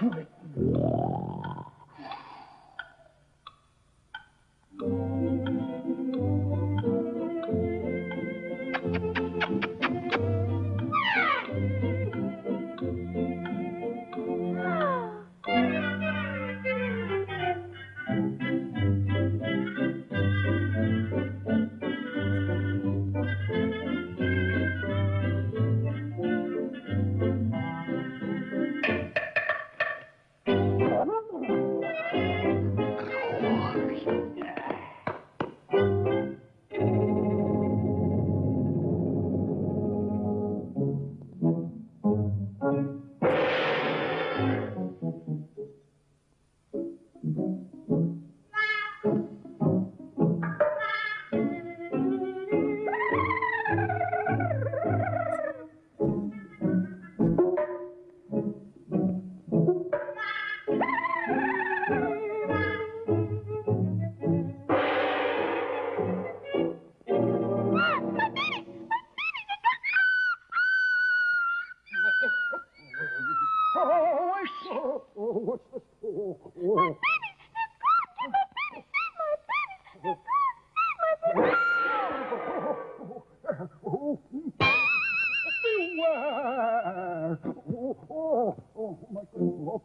Hurry. Oh,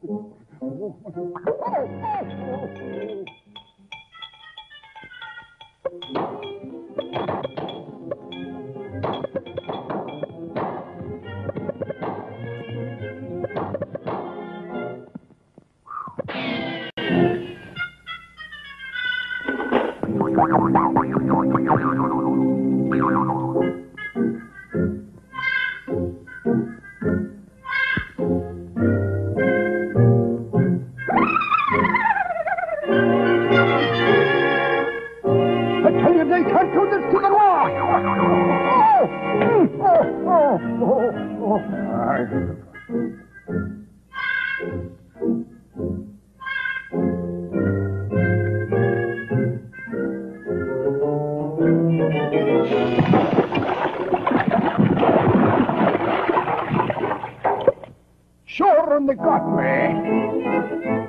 Sure, and they got me.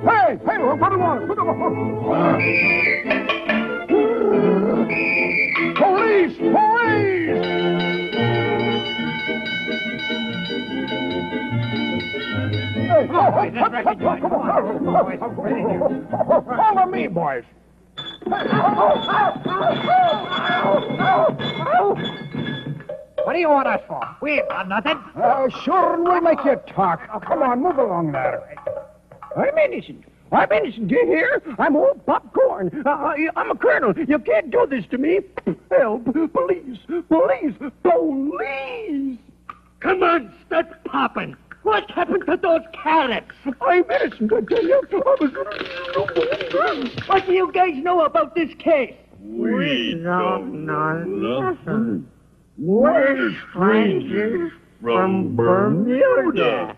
Hey, hey, what do you want? Hey, Follow me, boys. What do you want us for? We ain't got nothing. Uh, sure, and we'll make you talk. Oh, come on, move along there. I'm innocent. I'm innocent. Do you hear? I'm old popcorn. Uh, I- I'm a colonel. You can't do this to me. Help. Police. Police. Police. Come on, start popping. What happened to those carrots? I'm innocent, I tell you. What do you guys know about this case? We don't know nothing. We're strangers from Bermuda.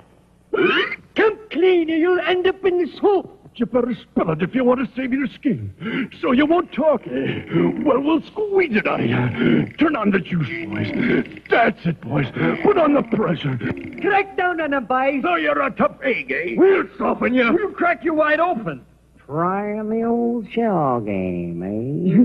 Come clean or you'll end up in the soup. You better spill it if you want to save your skin. So you won't talk, eh? Well, we'll squeeze it out of you. Turn on the juice, boys. That's it, boys. Put on the pressure. Crack down on them, boys. So you're a tough egg, eh? We'll soften you. We'll crack you wide open. Trying the old shell game, eh?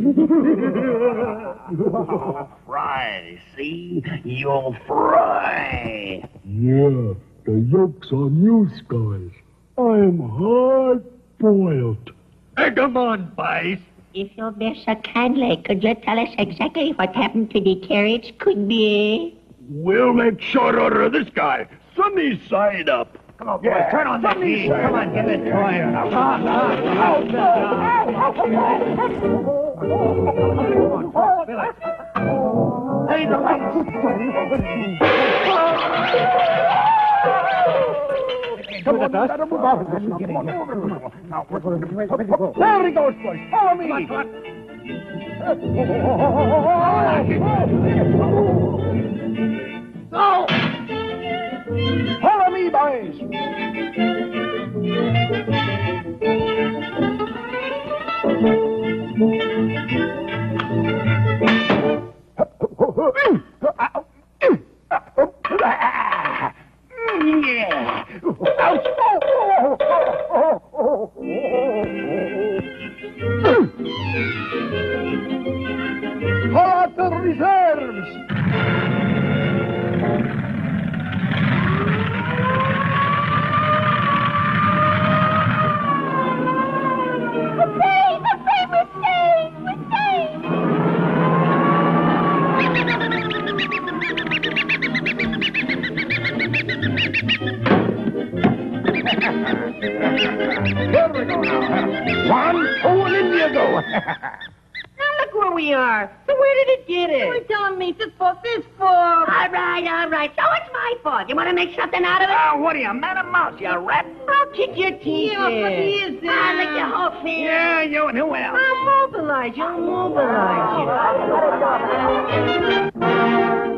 fry, see? You'll fry. Yeah, the yolk's on you, guys. I'm hard boiled. Egg 'em on, boys. If you'll be so kindly, could you tell us exactly what happened to the carriage? Could be. We'll make short order of this guy. Sunny side up. Come on, boys, turn on that heat. Come on, get it toy. Hey, the Come on, better move out of this. Now, come on. Now, we're going. There he goes, boys. Follow me. Go! Follow me, boys. Yeah. Now. One, two, and in you go. Now look where we are. So where did it get it? You're telling me this for this for. All right, all right. So it's my fault. You want to make something out of it? Ah, what are you, man or mouse, you rat? I'll kick your teeth Yeah, in. but he is, uh, I lick your whole face. Yeah, you and who else? I'll mobilize you. I'll mobilize you.